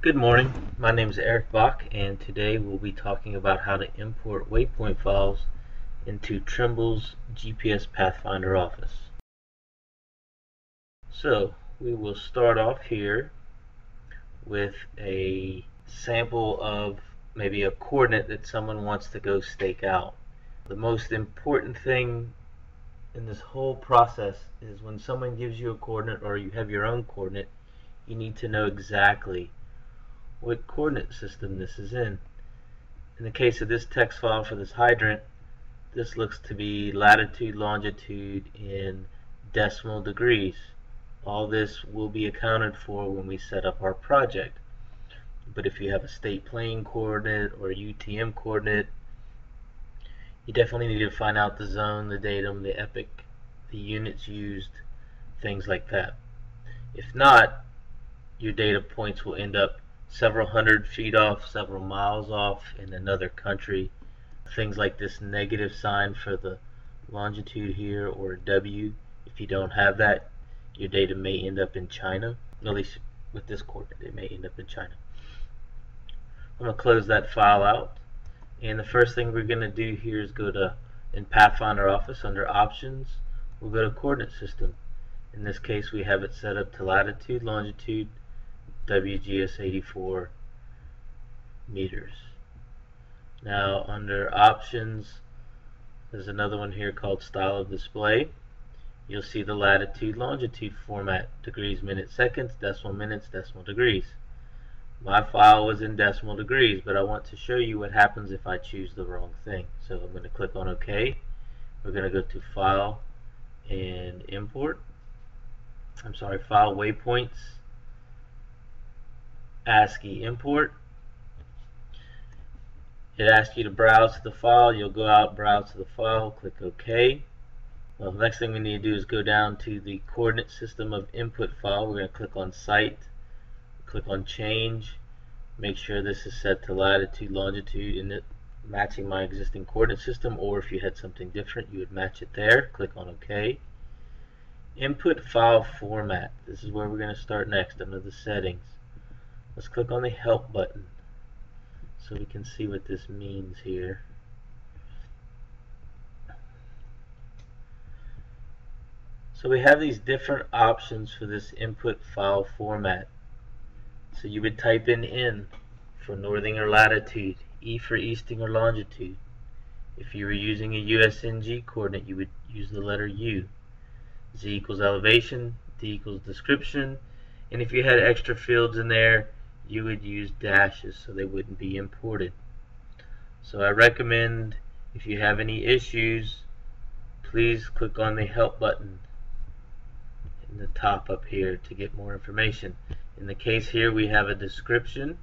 Good morning, my name is Eric Bock and today we'll be talking about how to import waypoint files into Trimble's GPS Pathfinder Office. So we will start off here with a sample of maybe a coordinate that someone wants to go stake out. The most important thing in this whole process is when someone gives you a coordinate or you have your own coordinate, you need to know exactly what coordinate system this is in. In the case of this text file for this hydrant, this looks to be latitude, longitude in decimal degrees. All this will be accounted for when we set up our project. But if you have a state plane coordinate or UTM coordinate, you definitely need to find out the zone, the datum, the epoch, the units used, things like that. If not, your data points will end up several hundred feet off, several miles off in another country. Things like this negative sign for the longitude here or W. If you don't have that, your data may end up in China. At least with this coordinate, it may end up in China. I'm going to close that file out. And the first thing we're going to do here is go to, in Pathfinder Office, under Options, we'll go to Coordinate System. In this case, we have it set up to latitude, longitude, WGS 84 meters. Now under options there's another one here called style of display. You'll see the latitude longitude format degrees minutes seconds decimal minutes decimal degrees. My file was in decimal degrees but I want to show you what happens if I choose the wrong thing. So I'm going to click on OK. We're going to go to file and import. I'm sorry file waypoints ASCII import. It asks you to browse to the file. You'll go out, browse to the file, click OK. Well, the next thing we need to do is go down to the coordinate system of input file. We're going to click on Site, click on Change, make sure this is set to latitude, longitude, and it matching my existing coordinate system, or if you had something different, you would match it there. Click on OK. Input file format. This is where we're going to start next under the settings. Let's click on the help button so we can see what this means here. So we have these different options for this input file format. So you would type in N for northing or latitude, E for easting or longitude. If you were using a USNG coordinate, you would use the letter U. Z equals elevation, D equals description, and if you had extra fields in there, you would use dashes so they wouldn't be imported. So I recommend if you have any issues, please click on the help button in the top up here to get more information. In the case here we have a description,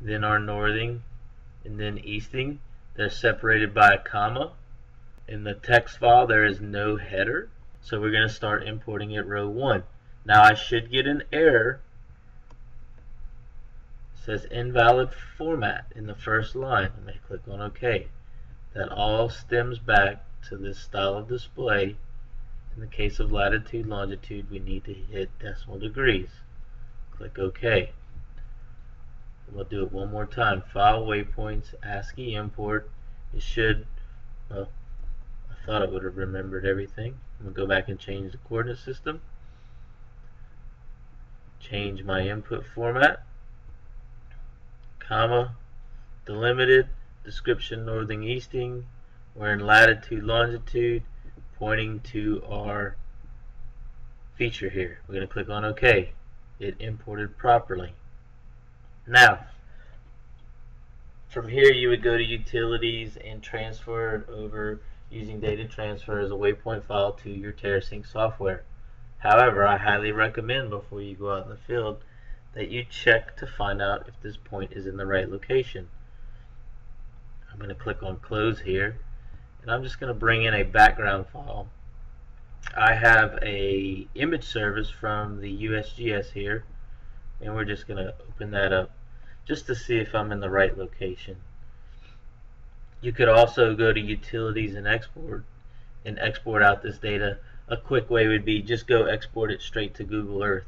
then our northing, and then easting. They're separated by a comma. In the text file there is no header, so we're going to start importing at row 1. Now I should get an error says invalid format in the first line. Going to click on OK. That all stems back to this style of display. In the case of latitude, longitude, we need to hit decimal degrees. Click OK. And we'll do it one more time. File waypoints, ASCII import. It should, well, I thought it would have remembered everything. I'm going to go back and change the coordinate system. Change my input format comma, delimited, description northing easting, we're in latitude longitude, pointing to our feature here. We're going to click on OK. It imported properly. Now, from here you would go to utilities and transfer it over using data transfer as a waypoint file to your TerraSync software. However, I highly recommend before you go out in the field that you check to find out if this point is in the right location. I'm going to click on close here and I'm just going to bring in a background file. I have a image service from the USGS here and we're just going to open that up just to see if I'm in the right location. You could also go to utilities and export and export out this data. A quick way would be just go export it straight to Google Earth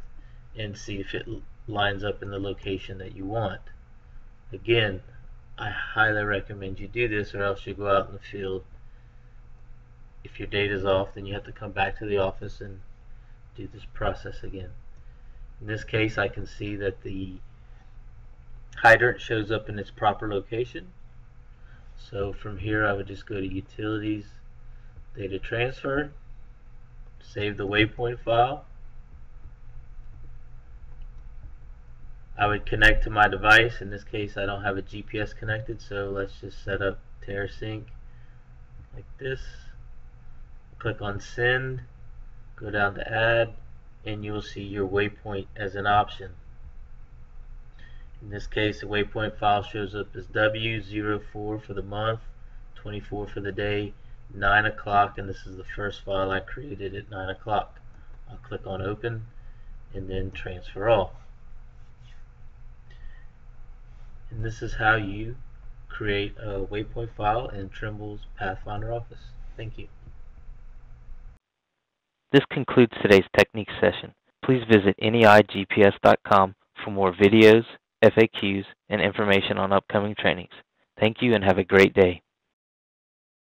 and see if it lines up in the location that you want. Again, I highly recommend you do this or else you go out in the field. If your data is off, then you have to come back to the office and do this process again. In this case, I can see that the hydrant shows up in its proper location. So from here, I would just go to Utilities, Data Transfer, save the waypoint file. I would connect to my device. In this case, I don't have a GPS connected, so let's just set up TerraSync like this. Click on Send, go down to Add, and you'll see your waypoint as an option. In this case, the waypoint file shows up as W04 for the month, 24 for the day, 9 o'clock, and this is the first file I created at 9 o'clock. I'll click on Open and then Transfer All. And this is how you create a waypoint file in Trimble's Pathfinder Office. Thank you. This concludes today's technique session. Please visit neigps.com for more videos, FAQs, and information on upcoming trainings. Thank you and have a great day.